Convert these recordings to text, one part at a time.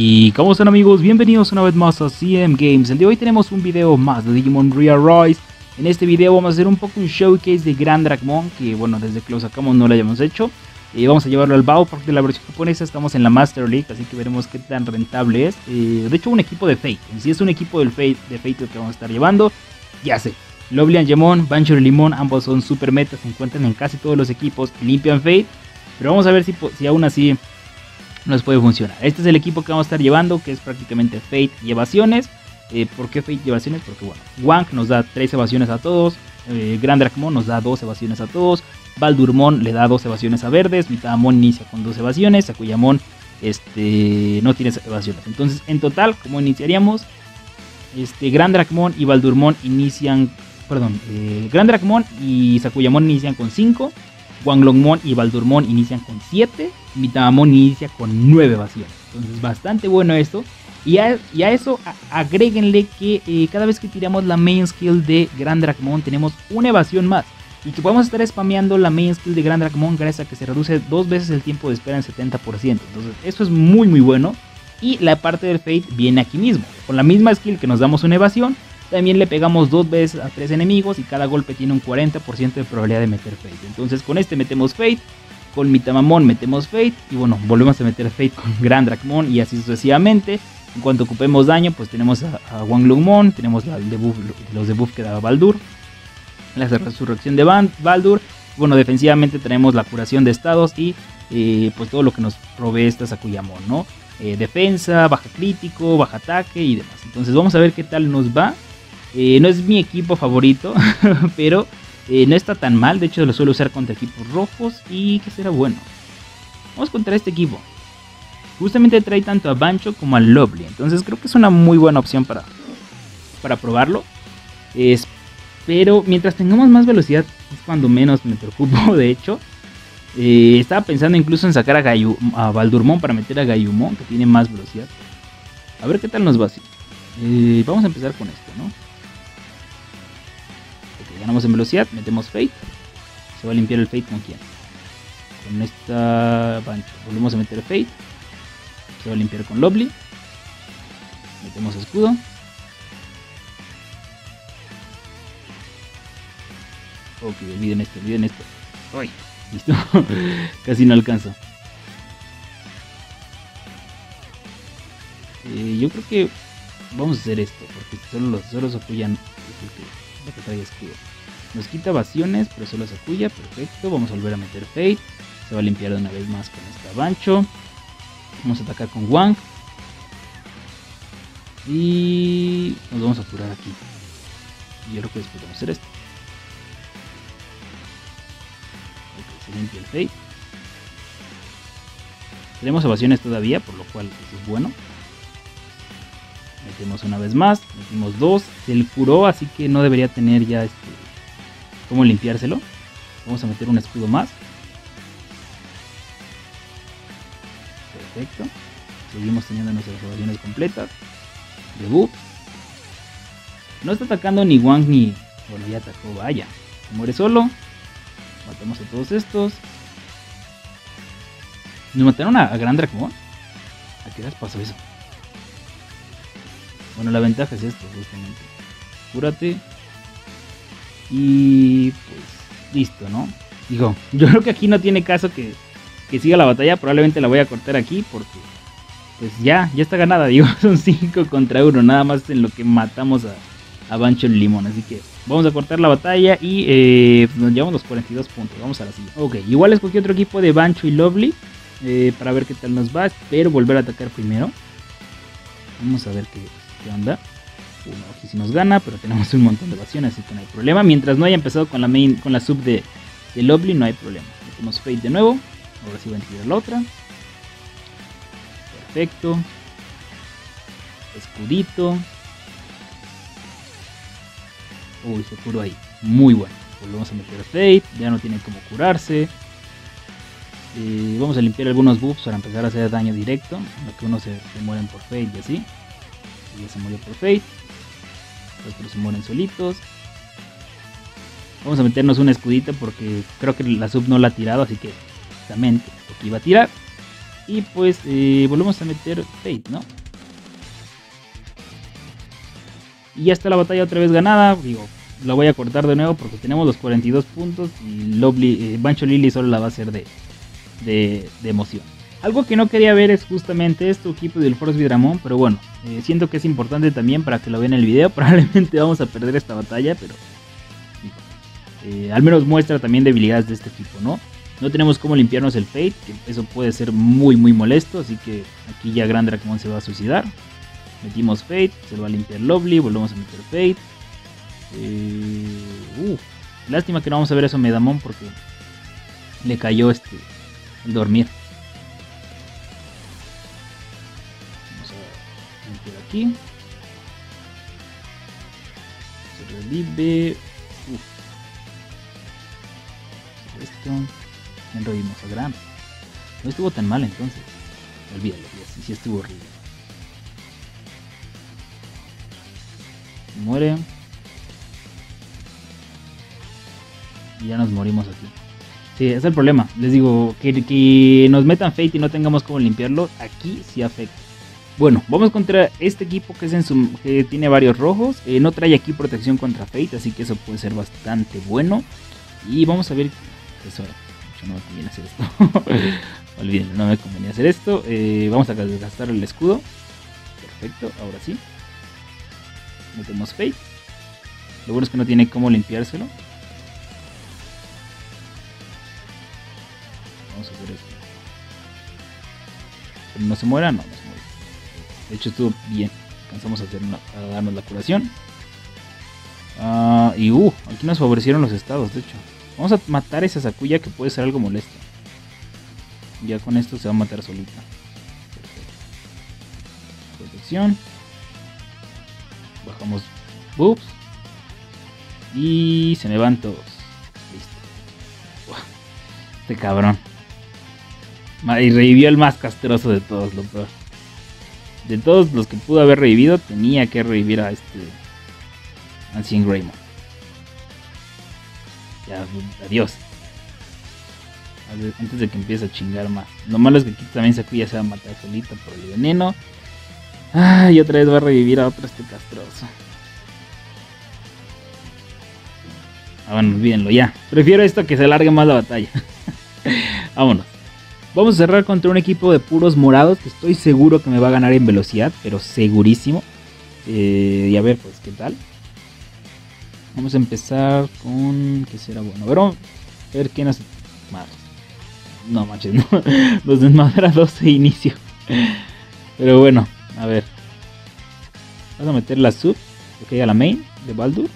Y como están amigos, bienvenidos una vez más a CM Games. El de hoy tenemos un video más de Digimon Rise. En este video vamos a hacer un poco un showcase de Grand Dragmon, que bueno, desde que lo sacamos no lo hayamos hecho. Y vamos a llevarlo al BAO porque de la versión japonesa estamos en la Master League, así que veremos qué tan rentable es. Eh, de hecho, un equipo de Fate. En sí es un equipo del Fate, de Fate el que vamos a estar llevando. Ya sé. Lovely Angemon, Bancho y Limón, ambos son super metas, se encuentran en casi todos los equipos limpian Fate. Pero vamos a ver si, si aún así nos puede funcionar. Este es el equipo que vamos a estar llevando, que es prácticamente Fate y evasiones. Eh, ¿Por qué Fate y evasiones? Porque bueno, Wang nos da 3 evasiones a todos, eh, Grand Dracmon nos da 2 evasiones a todos, Baldurmon le da 2 evasiones a verdes, Mitamon inicia con 2 evasiones, Sakuyamon este, no tiene evasiones. Entonces, en total, como iniciaríamos? Este, Grand Dracmon y Baldurmon inician, perdón, eh, Grand y Sakuyamon inician con 5, Wanglongmon y Baldurmon inician con 7. Mitamamon inicia con 9 evasiones. Entonces bastante bueno esto. Y a, eso agréguenle que eh, cada vez que tiramos la main skill de Grand Dragmon tenemos una evasión más. Y que podemos estar spameando la main skill de Grand Dragmon gracias a que se reduce dos veces el tiempo de espera en 70%. Entonces eso es muy muy bueno. Y la parte del Fate viene aquí mismo. Con la misma skill que nos damos una evasión, también le pegamos dos veces a tres enemigos y cada golpe tiene un 40% de probabilidad de meter Fate. Entonces con este metemos Fate, con Mitamamon metemos Fate y bueno, volvemos a meter Fate con Grand Dragmon y así sucesivamente. En cuanto ocupemos daño, pues tenemos a, a Wanglongmon, tenemos debuff, los debuffs que da Baldur, la resurrección de Baldur. Bueno, defensivamente tenemos la curación de estados y eh, pues todo lo que nos provee esta Sakuyamon, ¿no? Eh, defensa, baja crítico, baja ataque y demás. Entonces vamos a ver qué tal nos va. Eh, no es mi equipo favorito, pero eh, no está tan mal. De hecho, lo suelo usar contra equipos rojos y que será bueno. Vamos contra este equipo. Justamente trae tanto a Bancho como a Lovely. Entonces creo que es una muy buena opción para, para probarlo. pero mientras tengamos más velocidad es cuando menos me preocupo, de hecho. Eh, estaba pensando incluso en sacar a, Gayu, a Baldurmon para meter a Gayumon, que tiene más velocidad. A ver qué tal nos va así. vamos a empezar con esto, ¿no? Ganamos en velocidad, metemos Fate. Se va a limpiar el Fate con quién. Con esta Bancho. Volvemos a meter Fate. Se va a limpiar con Lovely. Metemos escudo. Ok, olviden esto, olviden esto. Uy, listo. Casi no alcanzo. Eh, yo creo que vamos a hacer esto, porque solo los, solo apoyan lo que trae escudo. Nos quita evasiones, pero solo Sakuya. Perfecto. Vamos a volver a meter Fate. Se va a limpiar de una vez más con esta Bancho. Vamos a atacar con Wang. Y nos vamos a curar aquí. Yo creo que después vamos a hacer esto. Se limpia el Fate. Tenemos evasiones todavía, por lo cual eso es bueno. Metemos una vez más, metimos dos. Se le curó, así que no debería tener ya este cómo limpiárselo. Vamos a meter un escudo más. Perfecto. Seguimos teniendo nuestras evasiones completas. Debut. No está atacando ni Wang ni... Bueno, ya atacó, vaya. Se muere solo. Matamos a todos estos. ¿Nos mataron a, a Gran Dracon? ¿A qué pasó eso? Bueno, la ventaja es esto, justamente. Cúrate. Y pues listo, ¿no? Digo, yo creo que aquí no tiene caso que, siga la batalla. Probablemente la voy a cortar aquí porque pues ya, ya está ganada. Digo, son 5 contra 1. Nada más en lo que matamos a, a Bancho el Limón. Así que vamos a cortar la batalla y eh, nos llevamos los 42 puntos. Vamos a la siguiente. Ok, igual escogí otro equipo de Bancho y Lovely. Eh, para ver qué tal nos va. Espero volver a atacar primero. Vamos a ver qué, qué onda aquí si nos gana, pero tenemos un montón de evasiones, así que no hay problema. Mientras no haya empezado con la main, con la sub de, de Lovely, no hay problema. Metemos Fate de nuevo. Ahora sí voy a tirar la otra. Perfecto. Escudito. Uy, se curó ahí. Muy bueno. Volvemos a meter Fate. Ya no tiene como curarse. Eh, vamos a limpiar algunos buffs para empezar a hacer daño directo. Lo que uno se, se por Fate y así. Ya se murió por Fate otros se mueren solitos. Vamos a meternos un escudito porque creo que la sub no la ha tirado, así que justamente lo que iba a tirar. Y pues eh, volvemos a meter Fate, ¿no? Y ya está la batalla otra vez ganada. Digo, la voy a cortar de nuevo porque tenemos los 42 puntos. Y eh, Bancho Lily solo la va a hacer de, de, emoción. Algo que no quería ver es justamente esto, equipo del Force Vidramon. Pero bueno, eh, siento que es importante también para que lo vean en el video. Probablemente vamos a perder esta batalla, pero al menos muestra también debilidades de este equipo, ¿no? No tenemos cómo limpiarnos el Fate, que eso puede ser muy muy molesto, así que aquí ya Gran Dracmon se va a suicidar. Metimos Fate, se va a limpiar Lovely, volvemos a meter Fate. Eh, uh, lástima que no vamos a ver eso Medamon porque le cayó este el dormir. Aquí. Se revive. Esto. Ya revivimos a Gran. No estuvo tan mal entonces. Olvídalo, sí estuvo horrible. Muere. Y ya nos morimos aquí. Sí, es el problema. Les digo, que, que nos metan Fate y no tengamos cómo limpiarlo, aquí sí afecta. Bueno, vamos contra este equipo que es en su, que tiene varios rojos. Eh, no trae aquí protección contra Fate, así que eso puede ser bastante bueno. Y vamos a ver. Eso, no me conviene hacer esto. Olvídenlo, no me conviene hacer esto. Eh, vamos a gastar el escudo. Perfecto, ahora sí. Metemos Fate. Lo bueno es que no tiene cómo limpiárselo. Vamos a hacer esto. no se muera, no, no se muere. De hecho estuvo bien. Alcanzamos a, darnos la curación. Ah, y uh, aquí nos favorecieron los estados, de hecho. Vamos a matar esa Sakuya que puede ser algo molesto. Ya con esto se va a matar solita. Perfecto. Protección. Bajamos boobs. Y se me van todos. Listo. este cabrón. Y revivió el más castroso de todos, lo peor. De todos los que pudo haber revivido, tenía que revivir a este Ancient Greymon. Ya, adiós. Antes de que empiece a chingar más. Lo malo es que aquí también ya se va a matar solita por el veneno. Ah, y otra vez va a revivir a otro este castroso. Ah, bueno, olvídenlo ya. Prefiero esto que se alargue más la batalla. Vámonos. Vamos a cerrar contra un equipo de puros morados que estoy seguro que me va a ganar en velocidad, pero segurísimo. Eh, y a ver, pues, ¿qué tal? Vamos a empezar con. ¿Qué será bueno? A ver, vamos a ver quién hace. No manches, no. Nos desmadra 12 de inicio. Pero bueno, a ver. Vamos a meter la sub. Ok, a la main de Baldur.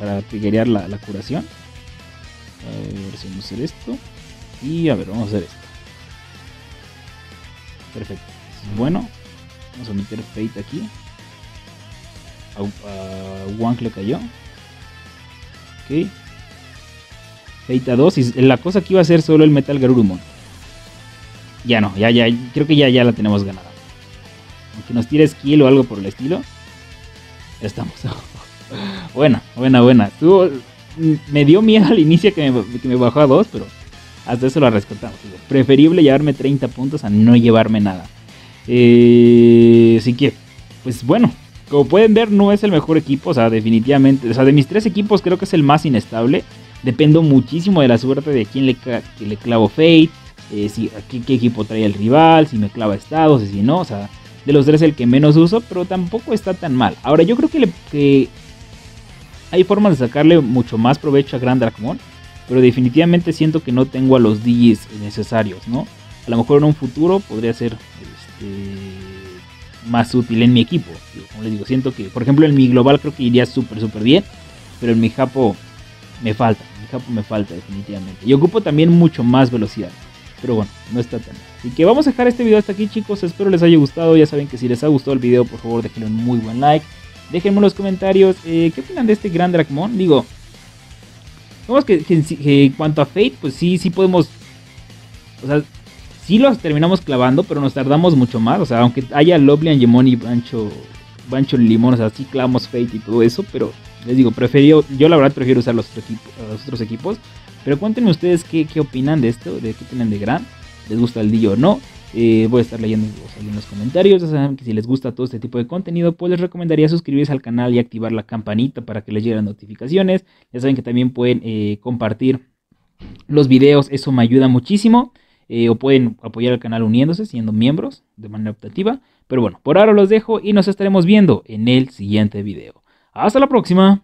Para triggerear la, la curación. A ver si vamos a hacer esto. Y a ver, vamos a hacer esto. Perfecto. Bueno. Vamos a meter Fate aquí. A, a le cayó. Ok. Feita 2. Y la cosa que iba a ser solo el Metal Garurumon. Ya no, ya, ya. Creo que ya, ya la tenemos ganada. Aunque nos tire skill o algo por el estilo. Ya estamos. buena, buena, buena. me dio miedo al inicio que me, bajó a 2, pero hasta eso lo rescatamos. Preferible llevarme 30 puntos a no llevarme nada. Eh, así que, pues bueno, como pueden ver, no es el mejor equipo, o sea, definitivamente. O sea, de mis tres equipos creo que es el más inestable. Dependo muchísimo de la suerte de quién le, le clavo Fate, eh, si, qué, equipo trae el rival, si me clava estados, y si no. O sea, de los tres el que menos uso, pero tampoco está tan mal. Ahora, yo creo que, que hay formas de sacarle mucho más provecho a Grand Dracmon, pero definitivamente siento que no tengo a los DJs necesarios, ¿no? A lo mejor en un futuro podría ser este, más útil en mi equipo. Como les digo, siento que, por ejemplo, en mi global creo que iría súper, súper bien, pero en mi Japo me falta, en mi Japo me falta definitivamente. Y ocupo también mucho más velocidad. Pero bueno, no está tan mal. Así que vamos a dejar este video hasta aquí chicos, espero les haya gustado. Ya saben que si les ha gustado el video, por favor déjenle un muy buen like. Déjenme en los comentarios eh, qué opinan de este Gran Dracmon. Digo, vemos que, en cuanto a Fate, pues sí, sí podemos... O sea, sí los terminamos clavando, pero nos tardamos mucho más. O sea, aunque haya Lovely, Angemon y Bancho, Bancho Limón, o sea, sí clavamos Fate y todo eso, pero les digo, prefiero, yo la verdad prefiero usar los, otros equipos. Pero cuéntenme ustedes qué, qué, opinan de esto, de qué opinan de Gran. ¿Les gusta el Dio o no? Eh, voy a estar leyendo en los comentarios. Ya saben que si les gusta todo este tipo de contenido, pues les recomendaría suscribirse al canal y activar la campanita para que les lleguen notificaciones. Ya saben que también pueden eh, compartir los videos, eso me ayuda muchísimo. Eh, o pueden apoyar al canal uniéndose, siendo miembros de manera optativa. Pero bueno, por ahora los dejo y nos estaremos viendo en el siguiente video. Hasta la próxima.